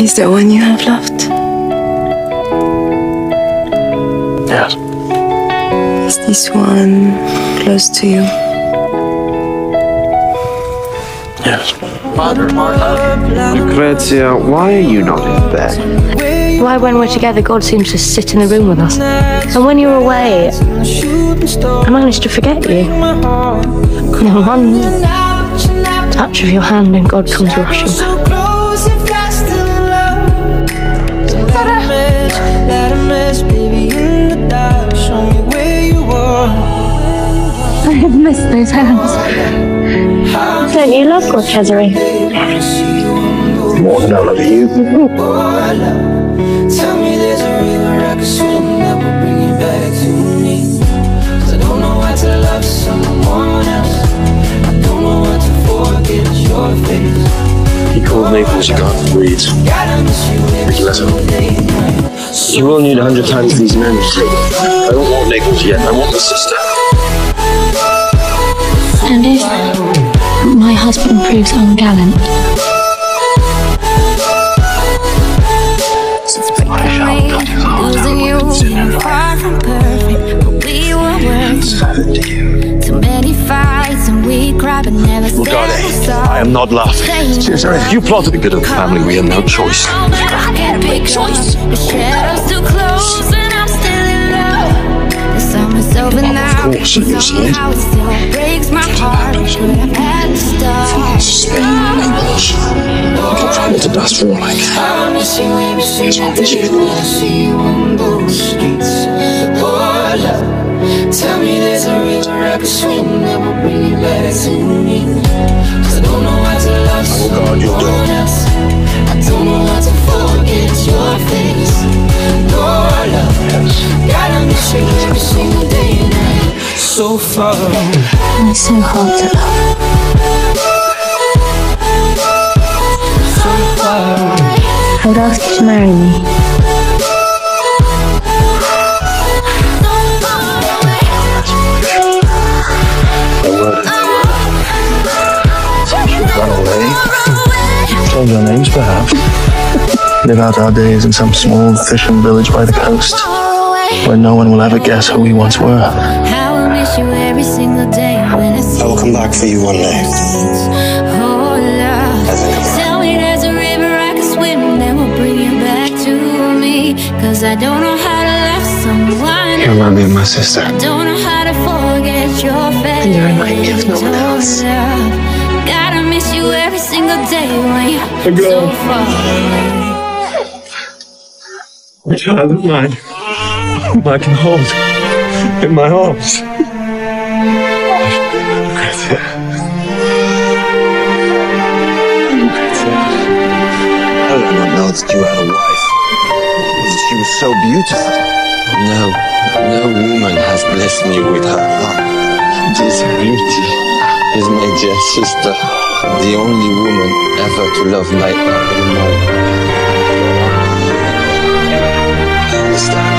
Is there one you have loved? Yes. Is this one close to you? Yes. Lucrezia, why are you not in bed? Why, when we're together, God seems to sit in the room with us. And when you're away, I manage to forget you. And one touch of your hand, and God comes rushing back. I have missed those hands. Don't you love God, Cesare? More than I love you. Mm-hmm. You every Ricky. You will need a hundred times these men. I don't want Naples yet. I want the sister. And if my husband proves ungallant, and we cried, but never said Lugarte, I am not laughing. Seriously, if you plotted the good of the family, we have no choice. I can't pick choice. The shadows too close, and I'm still in love. The summer's over now. Of course, you said. Somehow it still breaks my heart. Could have had the start. Spain, Naples. It's a dust falling. I miss you every single when I on those streets. Oh, love, tell me there's a river I could swim that will bring you back to me. 'Cause I don't know how to love oh, guard your someone door. else. I don't know how to forget your face. Oh, love, gotta miss you every single day and night. So far. and it's so hard to love. I would ask you to marry me. We've away. Change our names, perhaps. Live out our days in some small fishing village by the coast, where no one will ever guess who we once were. How I miss you every single day I will come back for you one day. Oh. Tell me there's a river I can swim that will bring you back to me. Cause I don't know how to love someone. You remind me of my sister. I don't know how to forget your face. And you remind me of no one Oh, else. Love. Gotta miss you every single day when you're so far away. A child of mine, whom I can hold in my arms. Lucrezia. Lucrezia. How did I not know that you had a wife? She was so beautiful. No, no woman has blessed me with her heart. This beauty is my dear sister, the only woman ever to love my, my. Understand?